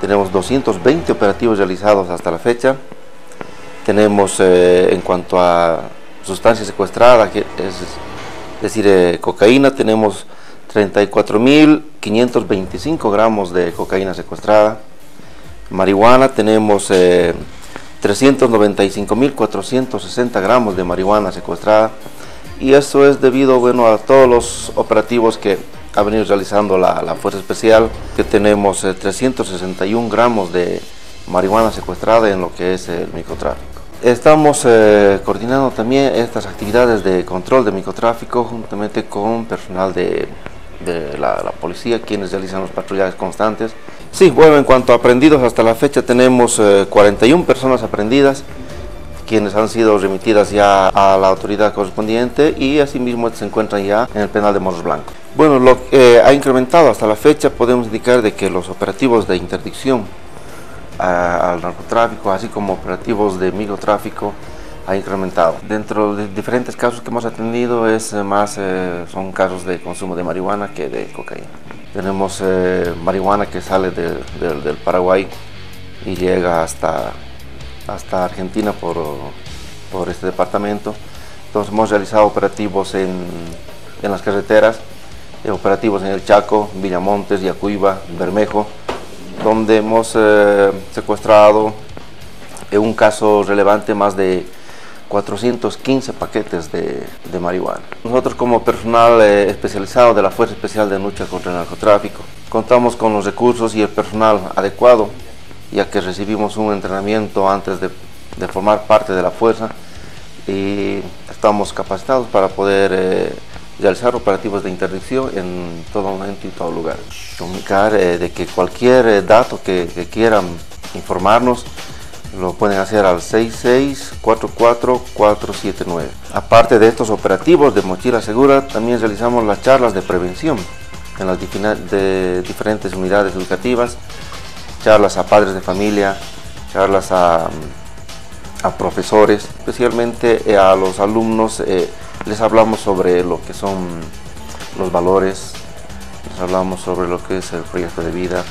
Tenemos 220 operativos realizados hasta la fecha. Tenemos eh, en cuanto a sustancias secuestradas, que es, decir, eh, cocaína, tenemos 34.525 gramos de cocaína secuestrada. Marihuana tenemos 395.460 eh, gramos de marihuana secuestrada. Y esto es debido bueno, a todos los operativos que ha venido realizando la, Fuerza Especial, que tenemos 361 eh, gramos de marihuana secuestrada en lo que es el microtráfico. Estamos eh, coordinando también estas actividades de control de microtráfico juntamente con personal de, la, policía, quienes realizan los patrullajes constantes. Sí, bueno, en cuanto a aprendidos, hasta la fecha tenemos 41 eh, personas aprendidas, quienes han sido remitidas ya a la autoridad correspondiente y asimismo se encuentran ya en el penal de Morros Blancos. Bueno, lo que eh, ha incrementado hasta la fecha, podemos indicar de que los operativos de interdicción al narcotráfico, así como operativos de microtráfico, ha incrementado. Dentro de diferentes casos que hemos atendido, es eh, más, eh, son casos de consumo de marihuana que de cocaína. Tenemos marihuana que sale del Paraguay y llega hasta hasta Argentina por, por este departamento. Entonces hemos realizado operativos en, en las carreteras, operativos en el Chaco, Villamontes, Yacuiba, Bermejo, donde hemos eh, secuestrado en un caso relevante más de 415 paquetes de, de marihuana. Nosotros como personal eh, especializado de la Fuerza Especial de Lucha contra el Narcotráfico contamos con los recursos y el personal adecuado ya que recibimos un entrenamiento antes de, formar parte de la fuerza y estamos capacitados para poder eh, realizar operativos de interdicción en todo momento y todo lugar. Comunicar eh, de que cualquier eh, dato que, quieran informarnos lo pueden hacer al 6644479. Aparte de estos operativos de mochila segura, también realizamos las charlas de prevención en las de diferentes unidades educativas charlas a padres de familia, charlas a, profesores, especialmente eh, a los alumnos eh, les hablamos sobre lo que son los valores, les hablamos sobre lo que es el proyecto de vida,